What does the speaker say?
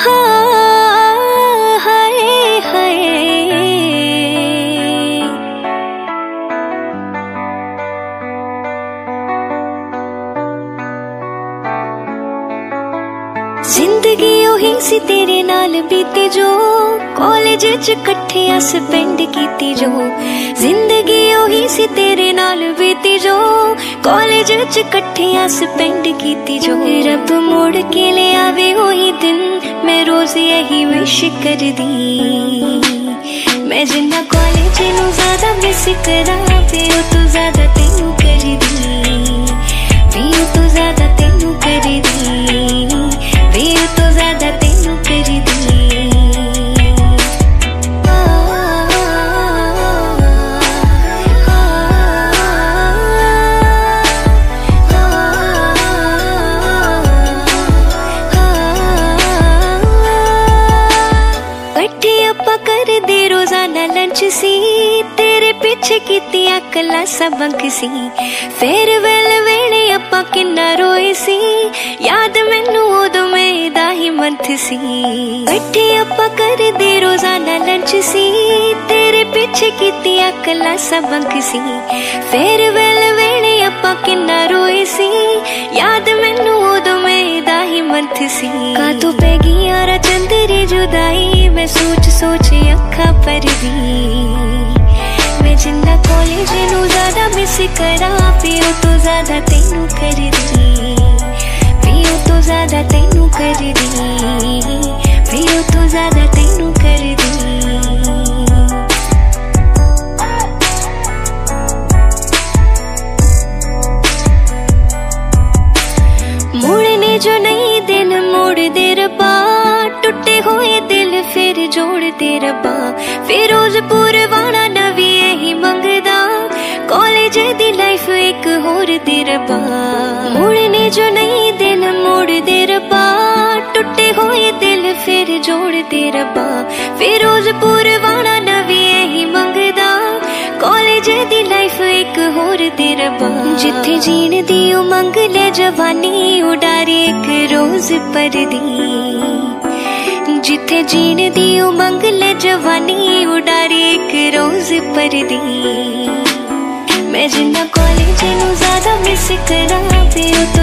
Oh. ਜ਼ਿੰਦਗੀ ਉਹੀ ਸੀ ਤੇਰੇ ਨਾਲ ਬੀਤੀ ਜੋ ਕਾਲਜ ਚ ਇਕੱਠੇ ਸਪੈਂਡ ਕੀਤੀ ਜੋ ਜ਼ਿੰਦਗੀ ਉਹੀ ਸੀ ਤੇਰੇ ਨਾਲ ਬੀਤੀ ਜੋ ਕਾਲਜ ਚ ਇਕੱਠੇ ਸਪੈਂਡ ਕੀਤੀ ਜੋ ਰੱਬ ਮੋੜ ਕੇ ਲੈ ਆਵੇ ਉਹੀ ਦਿਨ ਮੈਂ ਰੋਜ਼ ਇਹੀ ਵਿਸ਼ ਕਰਦੀ ਮੈਂ ਜਿੰਨਾ ਕਾਲਜ ਨੂੰ ਜ਼ਿਆਦਾ ਮਿਸ ਕਰਾਂ ਤੇ ਉਹ ਤੂੰ ਜ਼ਿਆਦਾ ਤੈਨੂੰ ਕਰਦੀ सोच सी, तेरे पीछे कीती अकला सबक सी। फेयरवेल वेले अपा किन्ना रोए सी। याद मैनू उदों मेरा ही मंथ सी। बैठे अपा करदे रोज़ाना लंच सी। तेरे पीछे कीती अकला सबक सी। फेयरवेल वेले अपा किन्ना रोए सी। याद मैनू उदों मेरा ही मंथ सी। का तू पे गई चंदरी जुदाई। मैं सोच सोच अखा पर भी मैं ज़िंदा कॉलेज नू ज़्यादा मिस करा पियो तो ज़्यादा तेन कर दी पियो तो ज़्यादा तेन कर दी पियो तो ज़्यादा तेन कर दी मुड़ने जो नहीं दिन, मोड़ दे रबा ਜੋੜਦੇ ਰੱਬਾ, ਫਿਰੋਜ਼ਪੁਰ ਵਾਲਾ ਨਵੀਂ ਇਹੀ ਮੰਗਦਾ। ਕਾਲਜ ਦੀ ਲਾਈਫ ਇੱਕ ਹੋਰ ਦੇ ਰੱਬਾ। ਮੁੜਨੇ ਜੋ ਨਹੀਂ ਦਿਨ ਮੋੜਦੇ ਰੱਬਾ। ਟੁੱਟੇ ਹੋਏ ਦਿਲ ਫਿਰ ਜੋੜਦੇ ਰੱਬਾ। ਫਿਰੋਜ਼ਪੁਰ ਵਾਣਾ ਨਵੀਂ ਇਹੀ ਮੰਗਦਾ। ਕਾਲਜ ਦੀ ਲਾਈਫ ਇੱਕ ਹੋਰ ਦੇ ਰੱਬਾ। ਜਿੱਥੇ ਜੀਣ ਦੀ ਉਮੰਗ, ਲੈ ਜਵਾਨੀ ਉਡਾਰੀ ਇੱਕ ਰੋਜ਼ ਪਰਦੀ। जिथे जीन दी उमंग जवानी उडारी एक रोज पर दी मैं जिन्ना कॉलेज ज़्यादा मिस करा पे